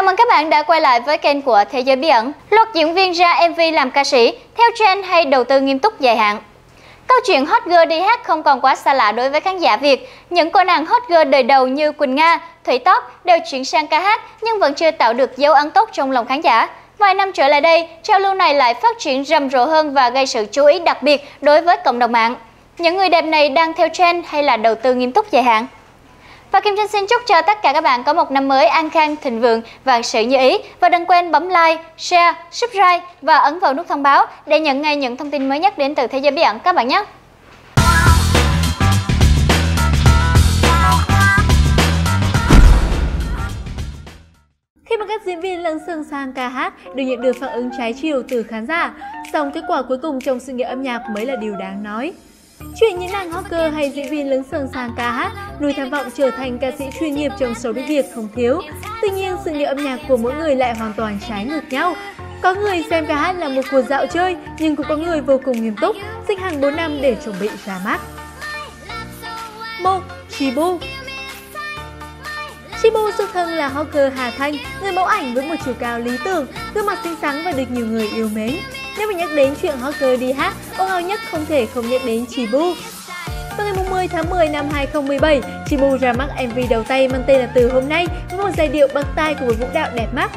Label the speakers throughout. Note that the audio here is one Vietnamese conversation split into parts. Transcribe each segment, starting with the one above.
Speaker 1: Chào mừng các bạn đã quay lại với kênh của Thế giới bí ẩn. Luật diễn viên ra MV làm ca sĩ, theo trend hay đầu tư nghiêm túc dài hạn. Câu chuyện hot girl đi hát không còn quá xa lạ đối với khán giả Việt. Những cô nàng hot girl đời đầu như Quỳnh Nga, Thủy Tóc đều chuyển sang ca hát nhưng vẫn chưa tạo được dấu ấn tốt trong lòng khán giả. Vài năm trở lại đây, trào lưu này lại phát triển rầm rộ hơn và gây sự chú ý đặc biệt đối với cộng đồng mạng. Những người đẹp này đang theo trend hay là đầu tư nghiêm túc dài hạn? Và Kim Trinh xin chúc cho tất cả các bạn có một năm mới an khang, thịnh vượng, và sự như ý. Và đừng quên bấm like, share, subscribe và ấn vào nút thông báo để nhận ngay những thông tin mới nhất đến từ thế giới bí ẩn các bạn nhé.
Speaker 2: Khi mà các diễn viên lấn sân sang ca hát đều nhận được phản ứng trái chiều từ khán giả, song kết quả cuối cùng trong sự nghiệp âm nhạc mới là điều đáng nói. Chuyện những nàng hot girl hay diễn viên lớn sừng sang ca hát, nuôi tham vọng trở thành ca sĩ chuyên nghiệp trong showbiz Việt không thiếu. Tuy nhiên, sự nghiệp âm nhạc của mỗi người lại hoàn toàn trái ngược nhau. Có người xem ca hát là một cuộc dạo chơi, nhưng cũng có người vô cùng nghiêm túc, dành hàng 4 năm để chuẩn bị ra mắt. 1. Chibu Chibu xuất thân là hot girl Hà Thanh, người mẫu ảnh với một chiều cao lý tưởng, gương mặt xinh xắn và được nhiều người yêu mến. Nếu mà nhắc đến chuyện hot girl đi hát, Ông ao nhất không thể không nhắc đến Chibu. Vào ngày 10 tháng 10 năm 2017, Chibu ra mắt MV đầu tay mang tên là Từ Hôm Nay với một giai điệu bắt tai của một vũ đạo đẹp mắt.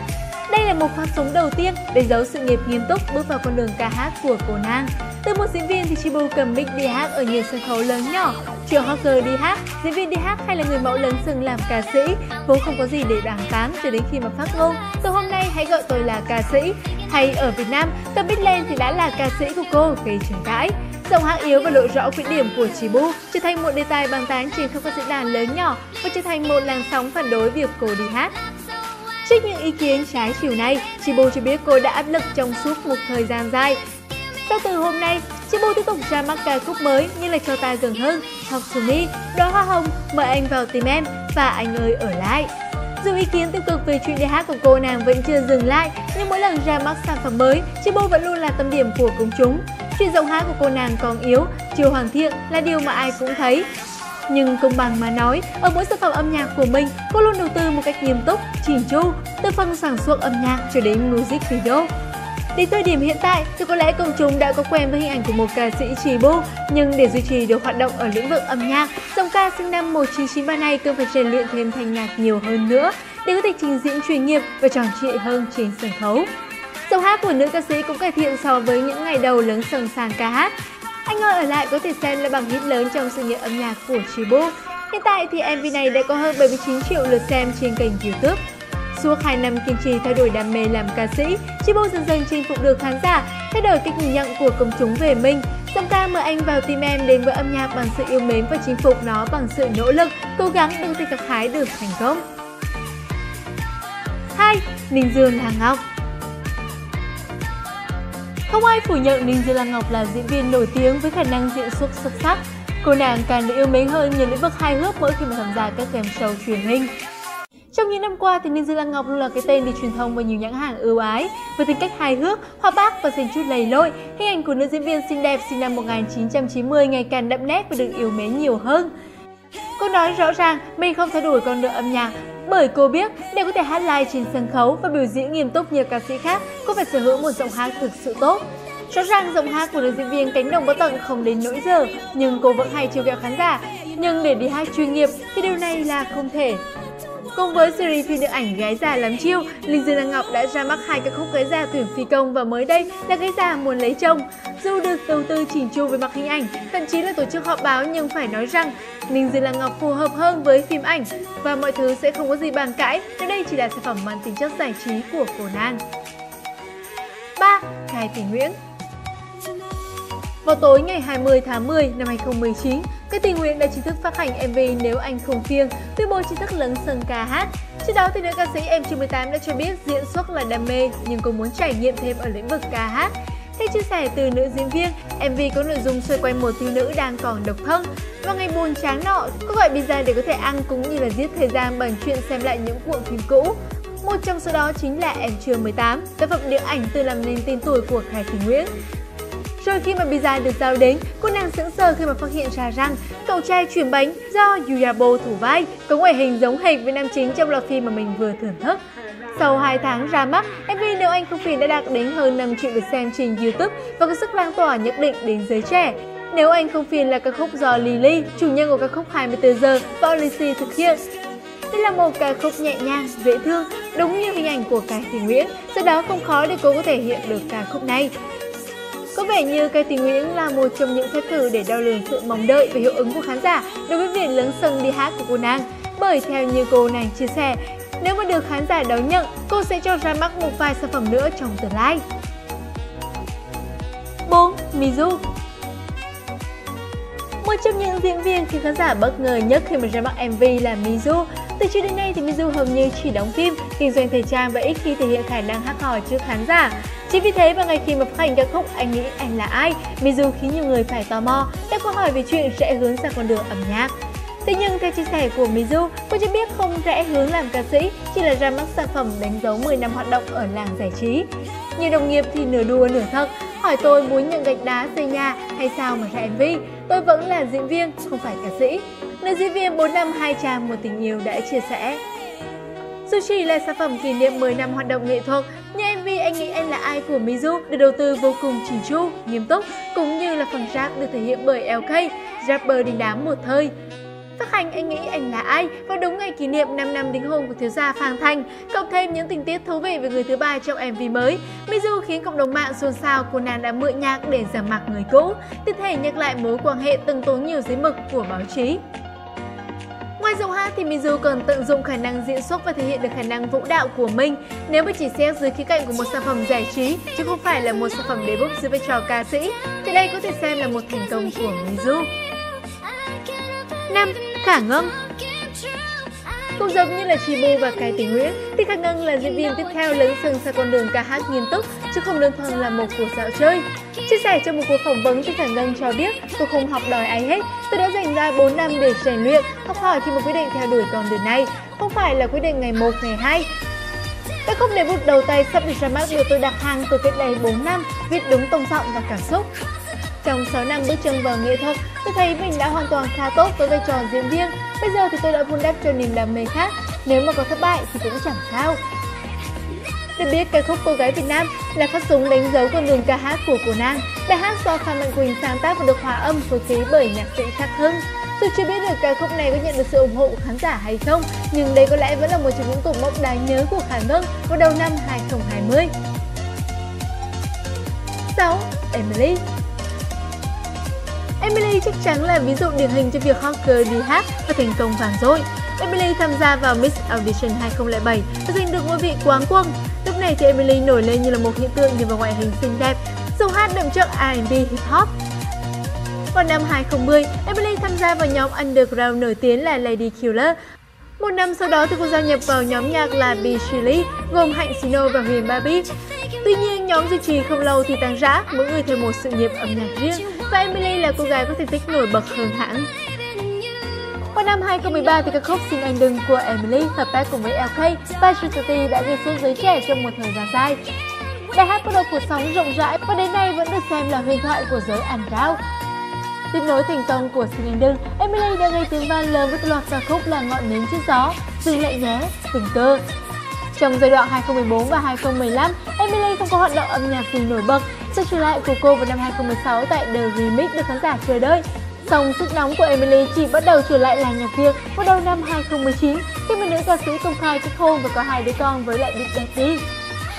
Speaker 2: Đây là một phát sóng đầu tiên để giấu sự nghiệp nghiêm túc bước vào con đường ca hát của cô nàng. Từ một diễn viên thì Chibu cầm mic đi hát ở nhiều sân khấu lớn nhỏ. chiều hawker đi hát, diễn viên đi hát hay là người mẫu lớn sừng làm ca sĩ vốn không có gì để đáng tán cho đến khi mà phát ngôn. Từ hôm nay hãy gọi tôi là ca sĩ. Hay ở Việt Nam, cầm Bích lên thì đã là ca sĩ của cô gây tranh cãi. Giọng hát yếu và lộ rõ khuyết điểm của Chibu trở thành một đề tài bàn tán trên không các diễn đàn lớn nhỏ và trở thành một làn sóng phản đối việc cô đi hát. Trước những ý kiến trái chiều này, Chibu cho biết cô đã áp lực trong suốt một thời gian dài. Sau từ hôm nay, Chibu tiếp tục ra mắt ca khúc mới như là cho ta gần hơn, Talk to me, Đóa hoa hồng, mời anh vào tìm em và anh ơi ở lại. Dù ý kiến tiêu cực về chuyện đi hát của cô nàng vẫn chưa dừng lại, nhưng mỗi lần ra mắt sản phẩm mới, Chibo vẫn luôn là tâm điểm của công chúng. Chuyện giọng hát của cô nàng còn yếu, chưa hoàn thiện là điều mà ai cũng thấy. Nhưng công bằng mà nói, ở mỗi sản phẩm âm nhạc của mình, cô luôn đầu tư một cách nghiêm túc, chỉn chu, từ phần sản xuất âm nhạc cho đến music video. Đến thời điểm hiện tại thì có lẽ công chúng đã có quen với hình ảnh của một ca sĩ trì bu, nhưng để duy trì được hoạt động ở lĩnh vực âm nhạc, giọng ca sinh năm 1993 này cần phải rèn luyện thêm thanh nhạc nhiều hơn nữa để có thể trình diễn chuyên nghiệp và tròn trịa hơn trên sân khấu. Giọng hát của nữ ca sĩ cũng cải thiện so với những ngày đầu lớn sầm sàng ca hát. Anh ơi ở lại có thể xem là bằng hit lớn trong sự nghiệp âm nhạc của Chibu. Hiện tại thì MV này đã có hơn 79 triệu lượt xem trên kênh YouTube. Suốt 2 năm kiên trì theo đuổi đam mê làm ca sĩ, Chibo dần dần chinh phục được khán giả, thay đổi cách nhìn nhận của công chúng về mình. Dòng ca mời anh vào tim em đến với âm nhạc bằng sự yêu mến và chinh phục nó bằng sự nỗ lực, cố gắng đưa tay gặt hái được thành công. 2. Ninh Dương Hà Ngọc Không ai phủ nhận Ninh Dương Lan Ngọc là diễn viên nổi tiếng với khả năng diễn xuất xuất sắc. Cô nàng càng được yêu mến hơn nhờ lĩnh vực hài hước mỗi khi mà tham gia các game show truyền hình. Trong những năm qua thì Ninh Dương Lan Ngọc luôn là cái tên được truyền thông và nhiều nhãn hàng ưu ái với tính cách hài hước, hoa bác và dành chút lầy lội. Hình ảnh của nữ diễn viên xinh đẹp sinh năm 1990 ngày càng đậm nét và được yêu mến nhiều hơn. Cô nói rõ ràng mình không theo đuổi con đường âm nhạc bởi cô biết để có thể hát live trên sân khấu và biểu diễn nghiêm túc như ca sĩ khác, cô phải sở hữu một giọng hát thực sự tốt. Rõ ràng giọng hát của nữ diễn viên cánh đồng có tận không đến nỗi giờ, nhưng cô vẫn hay chiều kẹo khán giả. Nhưng để đi hát chuyên nghiệp thì điều này là không thể. Cùng với series phim điện ảnh Gái già lắm chiêu, Linh Dương Đăng Ngọc đã ra mắt hai ca khúc Gái già tuyển phi công và mới đây là Gái già muốn lấy chồng. Dù được đầu tư chỉnh chu về mặt hình ảnh, thậm chí là tổ chức họp báo nhưng phải nói rằng Linh Dương Đăng Ngọc phù hợp hơn với phim ảnh và mọi thứ sẽ không có gì bàn cãi nếu đây chỉ là sản phẩm mang tính chất giải trí của cô nan. 3. Khai Thị Nguyễn vào tối ngày 20 tháng 10 năm 2019, cái Tình Nguyện đã chính thức phát hành MV Nếu Anh Không Phiêng, tuyên bố chính thức lấn sân ca hát. Trước đó thì nữ ca sĩ M98 đã cho biết diễn xuất là đam mê nhưng cô muốn trải nghiệm thêm ở lĩnh vực ca hát. Theo chia sẻ từ nữ diễn viên, MV có nội dung xoay quanh một thiếu nữ đang còn độc thân. Vào ngày buồn chán nọ, cô gọi pizza để có thể ăn cũng như là giết thời gian bằng chuyện xem lại những cuộn phim cũ. Một trong số đó chính là Em Chưa 18, tác phẩm điện ảnh từ làm nên tên tuổi của Khải Thị Nguyễn. Rồi khi mà pizza được giao đến, cô nàng sững sờ khi mà phát hiện ra rằng cậu trai chuyển bánh do Yuyabo thủ vai có ngoại hình giống hệt với nam chính trong loạt phim mà mình vừa thưởng thức. Sau 2 tháng ra mắt, MV Nếu Anh Không Phiền đã đạt đến hơn 5 triệu lượt xem trên YouTube và có sức lan tỏa nhất định đến giới trẻ. Nếu Anh Không Phiền là ca khúc do Lily, chủ nhân của ca khúc 24 giờ và Odyssey thực hiện. Đây là một ca khúc nhẹ nhàng, dễ thương, đúng như hình ảnh của Cái Thị Nguyễn, do đó không khó để cô có thể hiện được ca khúc này. Có vẻ như Cái Thị Nguyễn là một trong những phép thử để đo lường sự mong đợi và hiệu ứng của khán giả đối với việc lớn sân đi hát của cô nàng. Bởi theo như cô nàng chia sẻ, nếu mà được khán giả đón nhận, cô sẽ cho ra mắt một vài sản phẩm nữa trong tương lai. 4. Mizu một trong những diễn viên khiến khán giả bất ngờ nhất khi mà ra mắt MV là Mizu. Từ trước đến nay thì Mizu hầu như chỉ đóng phim, kinh doanh thời trang và ít khi thể hiện khả năng hát hò trước khán giả. Chính vì thế vào ngày khi mà phát hành ca khúc Anh nghĩ anh là ai, Mizu khiến nhiều người phải tò mò, đã câu hỏi về chuyện sẽ hướng sang con đường âm nhạc. Thế nhưng theo chia sẻ của Mizu, cô cho biết không rẽ hướng làm ca sĩ, chỉ là ra mắt sản phẩm đánh dấu 10 năm hoạt động ở làng giải trí. Nhiều đồng nghiệp thì nửa đùa nửa thật, hỏi tôi muốn nhận gạch đá xây nhà hay sao mà ra MV. Tôi vẫn là diễn viên, không phải ca sĩ. Nữ diễn viên 4 năm hai chàng một tình yêu đã chia sẻ. Dù chỉ là sản phẩm kỷ niệm 10 năm hoạt động nghệ thuật, như MV Anh nghĩ anh là ai của Mizu được đầu tư vô cùng chỉn chu, nghiêm túc, cũng như là phần rap được thể hiện bởi LK, rapper đình đám một thời. Phát hành anh nghĩ anh là ai vào đúng ngày kỷ niệm 5 năm đính hôn của thiếu gia Phan Thanh, cộng thêm những tình tiết thú vị về người thứ ba trong MV mới. Mizu khiến cộng đồng mạng xôn xao cô nàng đã mượn nhạc để giả mặt người cũ, tiết thể nhắc lại mối quan hệ từng tốn nhiều giấy mực của báo chí. Ngoài giọng hát thì Mizu còn tận dụng khả năng diễn xuất và thể hiện được khả năng vũ đạo của mình. Nếu mà chỉ xét dưới khía cạnh của một sản phẩm giải trí, chứ không phải là một sản phẩm debut dưới vai trò ca sĩ, thì đây có thể xem là một thành công của Mizu. 5. Khả ngâm cũng giống như là Chi Bô và Cái Tình Nguyễn, thì Khắc Ngân là diễn viên tiếp theo lấn sân sang con đường ca hát nghiêm túc, chứ không đơn thuần là một cuộc dạo chơi. Chia sẻ trong một cuộc phỏng vấn thì Khả Ngân cho biết cô không học đòi ai hết, tôi đã dành ra 4 năm để rèn luyện, học hỏi khi mà quyết định theo đuổi con đường này, không phải là quyết định ngày 1, ngày 2. Các khúc debut đầu tay sắp được ra mắt được tôi đặt hàng từ cách đây 4 năm, viết đúng tông giọng và cảm xúc. Trong 6 năm bước chân vào nghệ thuật, tôi thấy mình đã hoàn toàn khá tốt với vai trò diễn viên. Bây giờ thì tôi đã vun đắp cho niềm đam mê khác. Nếu mà có thất bại thì cũng chẳng sao. Được biết, ca khúc Cô gái Việt Nam là phát súng đánh dấu con đường ca hát của cô nàng. Bài hát do Phan Mạnh Quỳnh sáng tác và được hòa âm phối khí bởi nhạc sĩ Khắc Hưng. Tôi chưa biết được ca khúc này có nhận được sự ủng hộ của khán giả hay không, nhưng đây có lẽ vẫn là một trong những cột mốc đáng nhớ của Khải Ngân vào đầu năm 2020. 6. Emily Emily chắc chắn là ví dụ điển hình cho việc Hawker đi hát và thành công vàng dội. Emily tham gia vào Miss Audition 2007 và giành được ngôi vị quán quân. Lúc này thì Emily nổi lên như là một hiện tượng nhờ vào ngoại hình xinh đẹp, giọng hát đậm chất R&B hip hop. Vào năm 2010, Emily tham gia vào nhóm underground nổi tiếng là Lady Killer. Một năm sau đó thì cô gia nhập vào nhóm nhạc là Be Shilly, gồm Hạnh Sino và Huyền Barbie. Tuy nhiên, nhóm duy trì không lâu thì tan rã, mỗi người theo một sự nghiệp âm nhạc riêng và Emily là cô gái có thành tích nổi bật hơn hẳn. Vào năm 2013 thì ca khúc Xin Anh Đừng của Emily hợp tác cùng với LK và Trinity đã gây sốt giới trẻ trong một thời gian dài. Bài hát bắt đầu cuộc sống rộng rãi và đến nay vẫn được xem là huyền thoại của giới ăn. Tiếp nối thành công của Xin Anh Đừng, Emily đã gây tiếng vang lớn với loạt ca khúc là Ngọn nến trước gió, Dừng lại nhé, Tình cơ, trong giai đoạn 2014 và 2015, Emily không có hoạt động âm nhạc gì nổi bật. Sự trở lại của cô vào năm 2016 tại The Remix được khán giả chờ đợi. Song sức nóng của Emily chỉ bắt đầu trở lại làng nhạc Việt vào đầu năm 2019 khi một nữ ca sĩ công khai kết hôn và có hai đứa con với lại Big Daddy.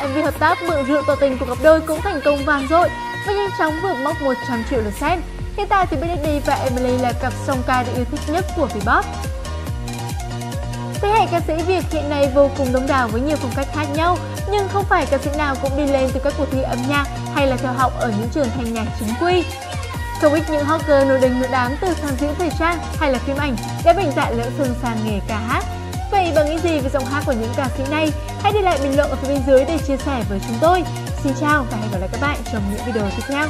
Speaker 2: MV hợp tác mượn rượu tỏ tình của cặp đôi cũng thành công vang dội và nhanh chóng vượt mốc 100 triệu lượt xem. Hiện tại thì Big Daddy và Emily là cặp song ca được yêu thích nhất của Vbop. Thế hệ ca sĩ Việt hiện nay vô cùng đông đảo với nhiều phong cách khác nhau, nhưng không phải ca sĩ nào cũng đi lên từ các cuộc thi âm nhạc hay là theo học ở những trường thanh nhạc chính quy. Không ít những hawker nổi đình nổi đám từ tham diễn thời trang hay là phim ảnh đã bình dạn lỡ sừng sàn nghề ca hát. Vậy bằng nghĩ gì về giọng hát của những ca sĩ này? Hãy để lại bình luận ở phía bên dưới để chia sẻ với chúng tôi. Xin chào và hẹn gặp lại các bạn trong những video tiếp theo.